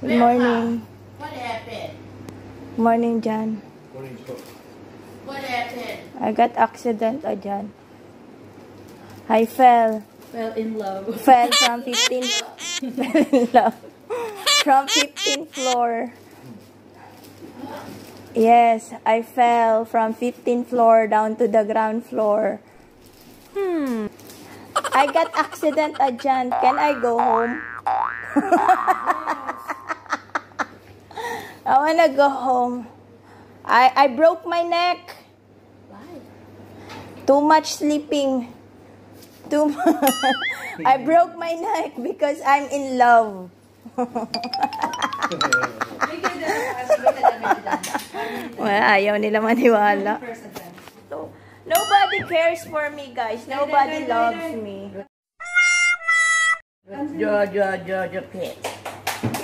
Good morning. What happened? Morning, Jan. Morning. What happened? I got accident, ah, Jan. I fell. Fell in love. Fell from 15 fell in love. From 15th floor. Yes, I fell from 15th floor down to the ground floor. Hmm. I got accident, Jan. Can I go home? I wanna go home. I I broke my neck. Why? Too much sleeping. Too mu- I broke my neck because I'm in love. Well, ayaw nila maniwala. So, nobody cares for me, guys. Nobody loves me. Jojo, Jojo pit.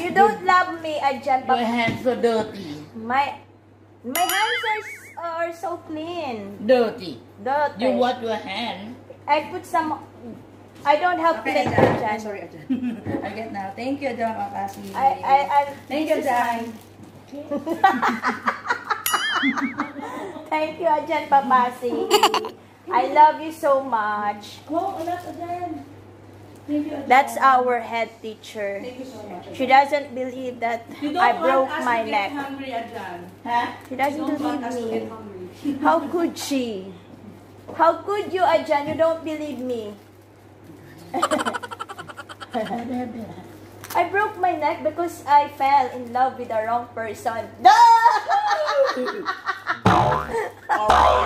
You don't love me, Adjan. Your Pap- hands are dirty. My my hands are, are so clean. Dirty. Dirty. You wash your hand. I put some. I don't have Okay, plate, Ajan. Adjan. I'm sorry, Ajan. I get now. Thank you, Ajan Makasi. I, I, I, Thank you, this is Ajan. Thank you, Ajan Papasi. I love you so much. Alas, Ajan. Thank you, Ajan. That's our head teacher. Thank you so much. She doesn't believe that I broke my neck. hungry, Huh? She doesn't believe us to get me. How could she? How could you, Ajan? You don't believe me. I broke my neck because I fell in love with the wrong person. No! All.